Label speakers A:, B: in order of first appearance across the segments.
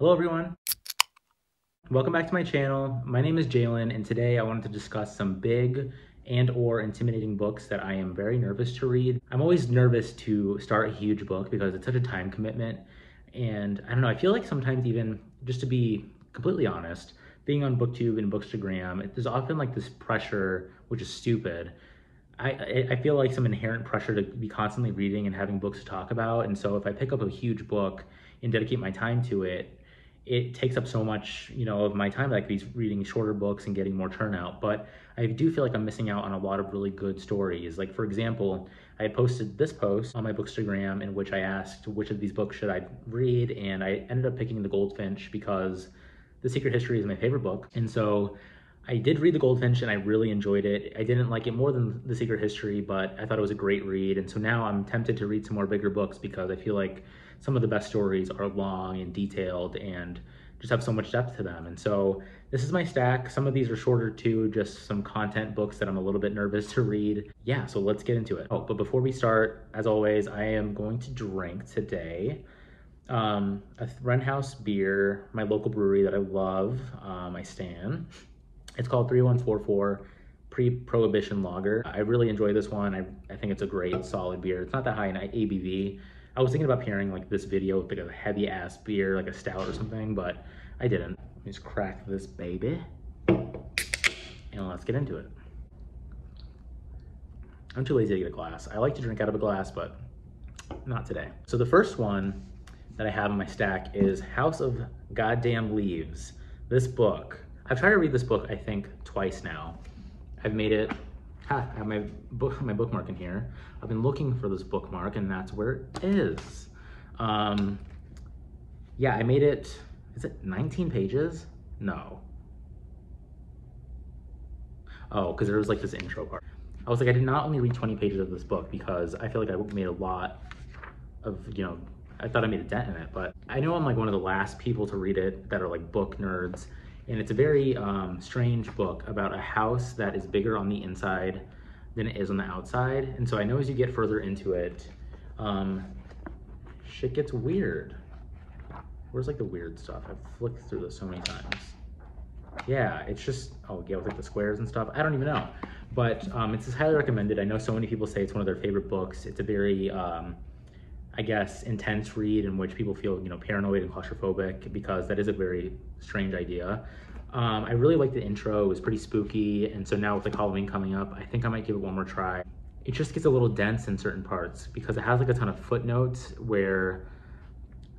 A: Hello everyone. Welcome back to my channel. My name is Jaylen and today I wanted to discuss some big and or intimidating books that I am very nervous to read. I'm always nervous to start a huge book because it's such a time commitment and I don't know, I feel like sometimes even just to be completely honest, being on booktube and bookstagram, there's often like this pressure which is stupid I, I feel like some inherent pressure to be constantly reading and having books to talk about. And so if I pick up a huge book and dedicate my time to it, it takes up so much, you know, of my time could be reading shorter books and getting more turnout. But I do feel like I'm missing out on a lot of really good stories. Like for example, I posted this post on my Bookstagram in which I asked which of these books should I read, and I ended up picking The Goldfinch because The Secret History is my favorite book. And so I did read The Goldfinch and I really enjoyed it. I didn't like it more than The Secret History, but I thought it was a great read. And so now I'm tempted to read some more bigger books because I feel like some of the best stories are long and detailed and just have so much depth to them. And so this is my stack. Some of these are shorter too, just some content books that I'm a little bit nervous to read. Yeah, so let's get into it. Oh, but before we start, as always, I am going to drink today um, a Wren House beer, my local brewery that I love, um, I stand. It's called 3144 Pre-Prohibition Lager. I really enjoy this one. I, I think it's a great solid beer. It's not that high in ABV, I was thinking about pairing like this video with like a heavy ass beer, like a stout or something, but I didn't. Just crack this baby and let's get into it. I'm too lazy to get a glass. I like to drink out of a glass, but not today. So the first one that I have in my stack is House of Goddamn Leaves. This book, I've tried to read this book, I think, twice now. I've made it Ha, I have my book, my bookmark in here. I've been looking for this bookmark and that's where it is. Um, yeah, I made it, is it 19 pages? No. Oh, because there was like this intro part. I was like, I did not only read 20 pages of this book because I feel like I made a lot of, you know, I thought I made a dent in it, but I know I'm like one of the last people to read it that are like book nerds and it's a very um, strange book about a house that is bigger on the inside than it is on the outside. And so I know as you get further into it, um, shit gets weird. Where's like the weird stuff? I've flicked through this so many times. Yeah, it's just, oh yeah, with like the squares and stuff. I don't even know. But um, it's highly recommended. I know so many people say it's one of their favorite books. It's a very, um, I guess, intense read in which people feel, you know, paranoid and claustrophobic because that is a very strange idea. Um, I really like the intro. It was pretty spooky. And so now with like Halloween coming up, I think I might give it one more try. It just gets a little dense in certain parts because it has like a ton of footnotes where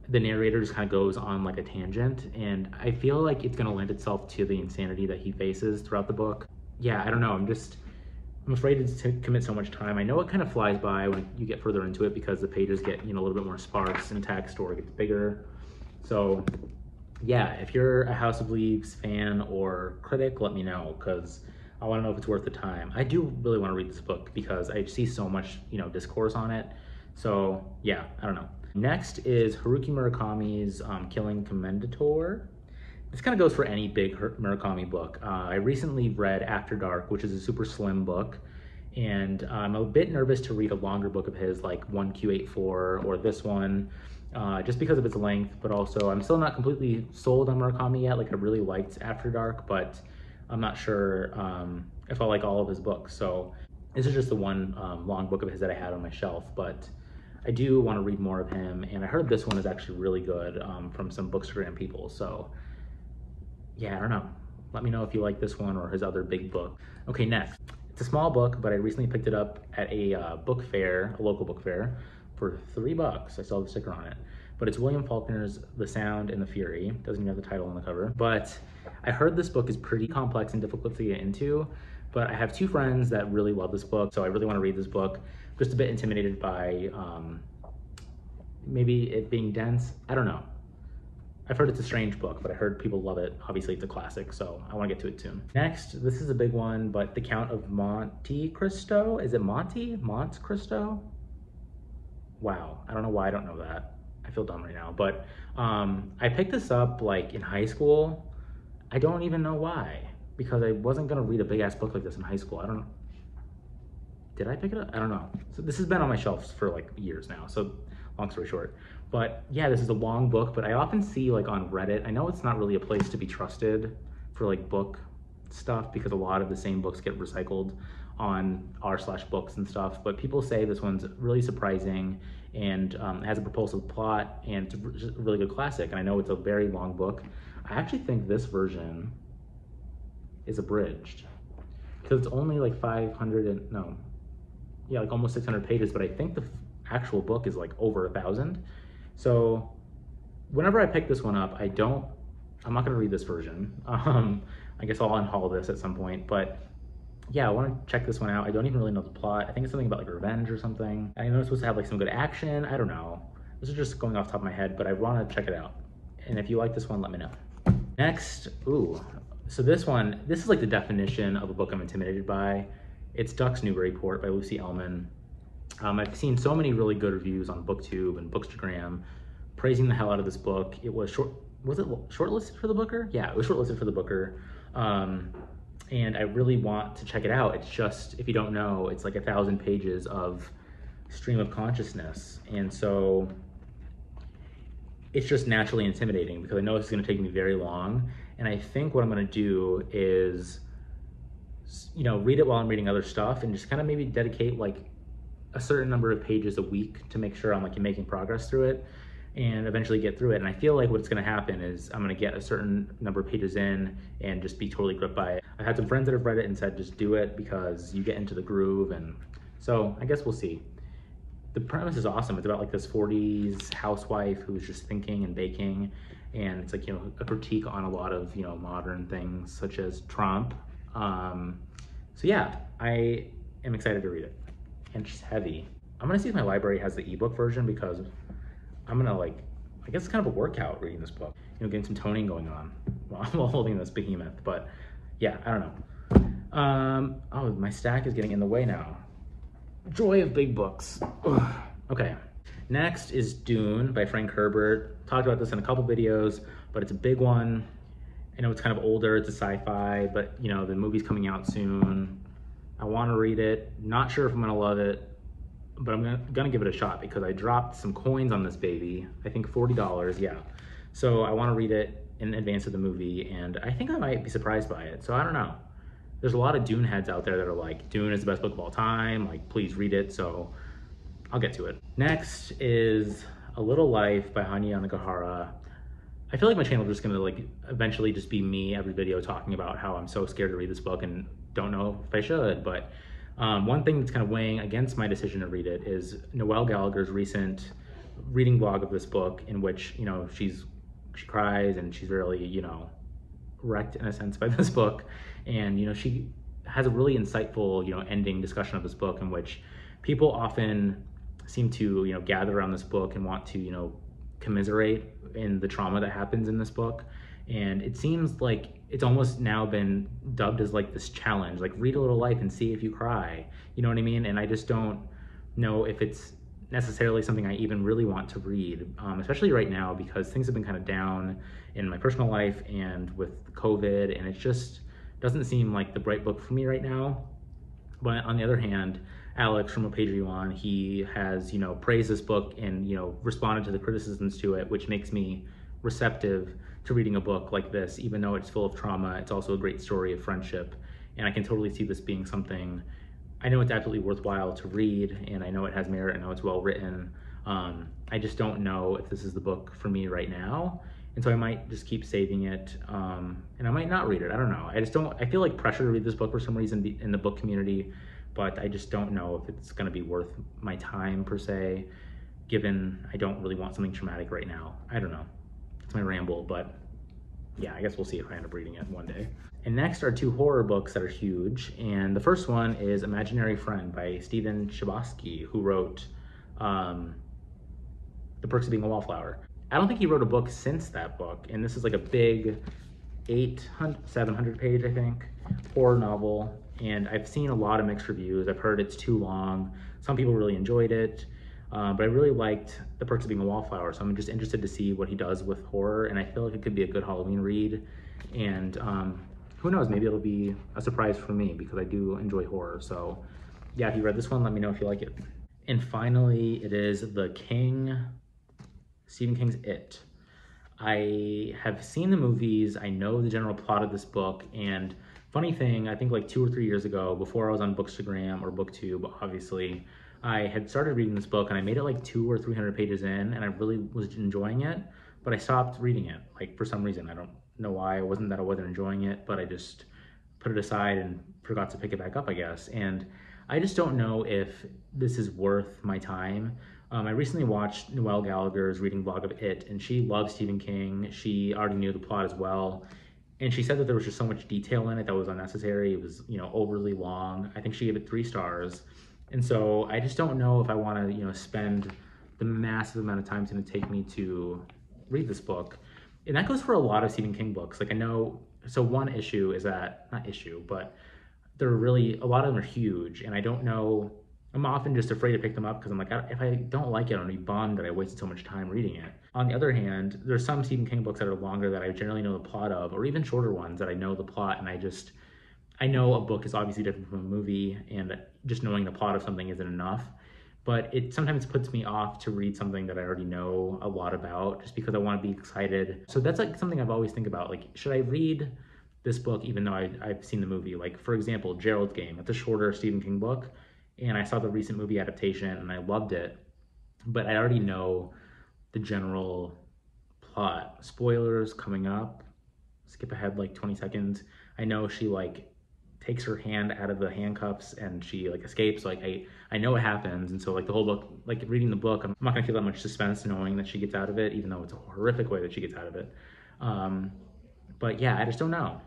A: the narrator just kind of goes on like a tangent. And I feel like it's going to lend itself to the insanity that he faces throughout the book. Yeah, I don't know. I'm just, I'm afraid to commit so much time. I know it kind of flies by when you get further into it because the pages get, you know, a little bit more sparse in text or it gets bigger. So yeah, if you're a House of Leaves fan or critic, let me know because I want to know if it's worth the time. I do really want to read this book because I see so much, you know, discourse on it. So yeah, I don't know. Next is Haruki Murakami's um, Killing Commendatore. This kind of goes for any big Murakami book. Uh, I recently read After Dark, which is a super slim book, and I'm a bit nervous to read a longer book of his, like 1Q84 or this one, uh, just because of its length, but also I'm still not completely sold on Murakami yet. Like I really liked After Dark, but I'm not sure um, if I like all of his books. So this is just the one um, long book of his that I had on my shelf, but I do want to read more of him. And I heard this one is actually really good um, from some Bookstagram people. So yeah, I don't know. Let me know if you like this one or his other big book. Okay, next. It's a small book, but I recently picked it up at a uh, book fair, a local book fair, for three bucks. I saw the sticker on it. But it's William Faulkner's The Sound and the Fury. Doesn't even have the title on the cover. But I heard this book is pretty complex and difficult to get into. But I have two friends that really love this book, so I really want to read this book. Just a bit intimidated by um, maybe it being dense. I don't know. I've heard it's a strange book, but I heard people love it. Obviously, it's a classic, so I want to get to it soon. Next, this is a big one, but The Count of Monte Cristo. Is it Monte? Monte Cristo? Wow, I don't know why I don't know that. I feel dumb right now, but um, I picked this up like in high school. I don't even know why, because I wasn't gonna read a big ass book like this in high school. I don't. Did I pick it up? I don't know. So this has been on my shelves for like years now. So long story short. But yeah, this is a long book, but I often see like on Reddit, I know it's not really a place to be trusted for like book stuff because a lot of the same books get recycled on r slash books and stuff. But people say this one's really surprising and um, has a propulsive plot and it's a really good classic. And I know it's a very long book. I actually think this version is abridged because it's only like 500 and no, yeah, like almost 600 pages. But I think the actual book is like over a thousand. So whenever I pick this one up, I don't, I'm not gonna read this version. Um, I guess I'll unhaul this at some point, but yeah, I want to check this one out. I don't even really know the plot. I think it's something about like revenge or something. I know it's supposed to have like some good action. I don't know. This is just going off top of my head, but I want to check it out. And if you like this one, let me know. Next, ooh, so this one, this is like the definition of a book I'm intimidated by. It's Ducks Newburyport by Lucy Ellmann. Um, I've seen so many really good reviews on BookTube and Bookstagram praising the hell out of this book. It was short, was it shortlisted for the Booker? Yeah, it was shortlisted for the Booker. Um, and I really want to check it out. It's just, if you don't know, it's like a thousand pages of stream of consciousness. And so it's just naturally intimidating because I know it's going to take me very long. And I think what I'm going to do is, you know, read it while I'm reading other stuff and just kind of maybe dedicate like a certain number of pages a week to make sure I'm like making progress through it and eventually get through it. And I feel like what's going to happen is I'm going to get a certain number of pages in and just be totally gripped by it. I've had some friends that have read it and said just do it because you get into the groove. And so I guess we'll see. The premise is awesome. It's about like this 40s housewife who's just thinking and baking. And it's like, you know, a critique on a lot of, you know, modern things such as Trump. Um, so yeah, I am excited to read it. And heavy. I'm gonna see if my library has the ebook version because I'm gonna like, I guess it's kind of a workout reading this book. You know, getting some toning going on while holding this behemoth. But yeah, I don't know. Um, oh, my stack is getting in the way now. Joy of big books. Ugh. Okay, next is Dune by Frank Herbert. Talked about this in a couple videos, but it's a big one. I know it's kind of older, it's a sci-fi, but you know, the movie's coming out soon. I wanna read it. Not sure if I'm gonna love it but I'm gonna, gonna give it a shot because I dropped some coins on this baby. I think $40, yeah. So I wanna read it in advance of the movie and I think I might be surprised by it. So I don't know. There's a lot of Dune heads out there that are like, Dune is the best book of all time, like please read it. So I'll get to it. Next is A Little Life by Hanya Yanagihara. I feel like my channel is just gonna like eventually just be me every video talking about how I'm so scared to read this book and don't know if I should, but um, one thing that's kind of weighing against my decision to read it is Noelle Gallagher's recent reading blog of this book, in which you know she's she cries and she's really you know wrecked in a sense by this book, and you know she has a really insightful you know ending discussion of this book in which people often seem to you know gather around this book and want to you know commiserate in the trauma that happens in this book and it seems like it's almost now been dubbed as like this challenge like read a little life and see if you cry. You know what i mean? And i just don't know if it's necessarily something i even really want to read um, especially right now because things have been kind of down in my personal life and with covid and it just doesn't seem like the bright book for me right now. But on the other hand alex from a page you on he has you know praised this book and you know responded to the criticisms to it which makes me receptive to reading a book like this, even though it's full of trauma. It's also a great story of friendship. And I can totally see this being something I know it's absolutely worthwhile to read, and I know it has merit, I know it's well written. Um, I just don't know if this is the book for me right now. And so I might just keep saving it, um, and I might not read it. I don't know. I just don't, I feel like pressure to read this book for some reason in the book community, but I just don't know if it's gonna be worth my time per se, given I don't really want something traumatic right now. I don't know my ramble, but yeah, I guess we'll see if I end up reading it one day. And next are two horror books that are huge. And the first one is Imaginary Friend by Stephen Chbosky, who wrote um, The Perks of Being a Wallflower. I don't think he wrote a book since that book. And this is like a big 800, 700 page, I think, horror novel. And I've seen a lot of mixed reviews. I've heard it's too long. Some people really enjoyed it. Uh, but I really liked The Perks of Being a Wallflower, so I'm just interested to see what he does with horror, and I feel like it could be a good Halloween read. And um, who knows, maybe it'll be a surprise for me because I do enjoy horror. So yeah, if you read this one, let me know if you like it. And finally, it is The King, Stephen King's It. I have seen the movies, I know the general plot of this book, and funny thing, I think like two or three years ago, before I was on Bookstagram or BookTube, obviously, I had started reading this book and I made it like two or 300 pages in and I really was enjoying it, but I stopped reading it, like for some reason. I don't know why. It wasn't that I wasn't enjoying it, but I just put it aside and forgot to pick it back up, I guess. And I just don't know if this is worth my time. Um, I recently watched Noelle Gallagher's reading blog of It, and she loves Stephen King. She already knew the plot as well. And she said that there was just so much detail in it that was unnecessary. It was, you know, overly long. I think she gave it three stars. And so I just don't know if I want to, you know, spend the massive amount of time it's going to take me to read this book. And that goes for a lot of Stephen King books. Like I know, so one issue is that, not issue, but they're really, a lot of them are huge. And I don't know, I'm often just afraid to pick them up because I'm like, if I don't like it, I'm gonna be bummed that I wasted so much time reading it. On the other hand, there's some Stephen King books that are longer that I generally know the plot of, or even shorter ones that I know the plot and I just, I know a book is obviously different from a movie, and just knowing the plot of something isn't enough. But it sometimes puts me off to read something that I already know a lot about, just because I want to be excited. So that's like something I've always think about. Like, should I read this book even though I, I've seen the movie? Like, for example, Gerald's Game. It's a shorter Stephen King book, and I saw the recent movie adaptation and I loved it, but I already know the general plot. Spoilers coming up. Skip ahead like 20 seconds. I know she like takes her hand out of the handcuffs and she like escapes. Like i i know what happens. And so like the whole book like reading the book i'm not gonna feel that much suspense knowing that she gets out of it even though it's a horrific way that she gets out of it. Um but yeah i just don't know.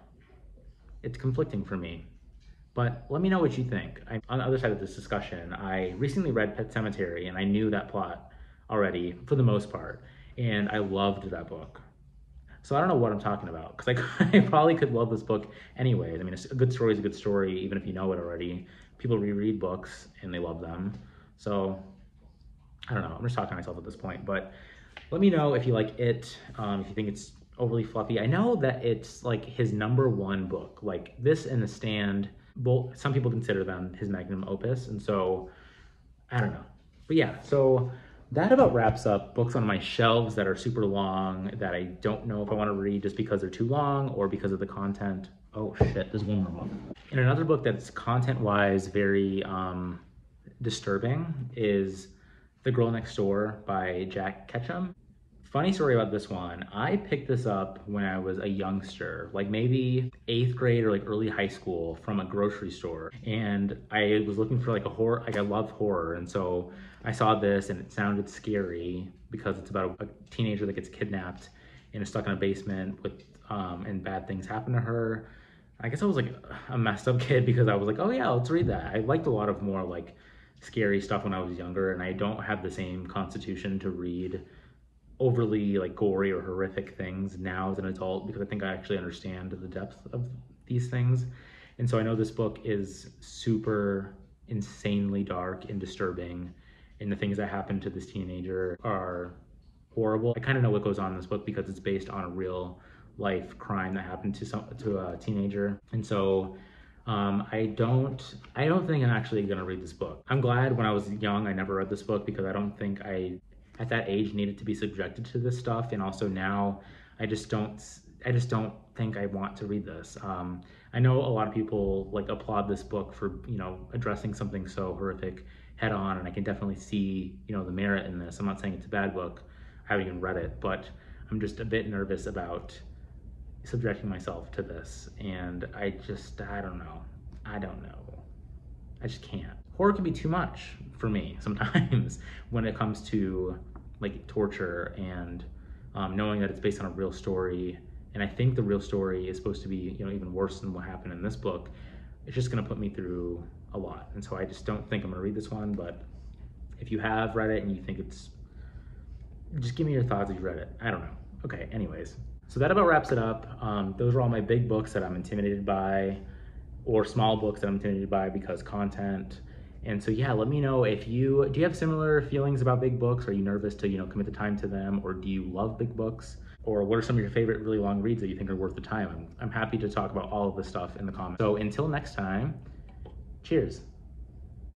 A: It's conflicting for me. But let me know what you think. I, on the other side of this discussion i recently read Pet Sematary and i knew that plot already for the most part. And i loved that book so I don't know what I'm talking about because I, I, probably could love this book anyways. I mean, a good story is a good story, even if you know it already. People reread books and they love them. So I don't know. I'm just talking to myself at this point. But let me know if you like it, um, if you think it's overly fluffy. I know that it's like his number one book. Like this and The Stand, both some people consider them his magnum opus. And so I don't know. But yeah, so that about wraps up books on my shelves that are super long that I don't know if I want to read just because they're too long or because of the content. Oh shit, there's one more book. And another book that's content-wise very um, disturbing is The Girl Next Door by Jack Ketchum. Funny story about this one. I picked this up when I was a youngster, like maybe eighth grade or like early high school from a grocery store. And I was looking for like a horror, like I love horror. And so I saw this and it sounded scary because it's about a, teenager that gets kidnapped and is stuck in a basement with, um, and bad things happen to her. I guess I was like a messed up kid because I was like, oh yeah, let's read that. I liked a lot of more like scary stuff when I was younger and I don't have the same constitution to read overly like gory or horrific things now as an adult because I think I actually understand the depth of these things. And so I know this book is super insanely dark and disturbing and the things that happen to this teenager are horrible. I kind of know what goes on in this book because it's based on a real life crime that happened to some to a teenager. And so um, I don't I don't think I'm actually gonna read this book. I'm glad when I was young I never read this book because I don't think I at that age needed to be subjected to this stuff. And also now i just don't i just don't think i want to read this. Um, i know a lot of people like applaud this book for you know addressing something so horrific head on and i can definitely see you know the merit in this. I'm not saying it's a bad book. I haven't even read it but i'm just a bit nervous about subjecting myself to this. And i just i don't know. I don't know. I just can't horror can be too much for me sometimes when it comes to like torture and um, knowing that it's based on a real story. And I think the real story is supposed to be, you know, even worse than what happened in this book. It's just going to put me through a lot. And so I just don't think I'm going to read this one. But if you have read it and you think it's, just give me your thoughts if you've read it. I don't know. Okay, anyways. So that about wraps it up. Um, those are all my big books that I'm intimidated by, or small books that I'm intimidated by because content. And so yeah, let me know if you do you have similar feelings about big books? Are you nervous to, you know, commit the time to them or do you love big books? Or what are some of your favorite really long reads that you think are worth the time? I'm, I'm happy to talk about all of this stuff in the comments. So until next time, cheers.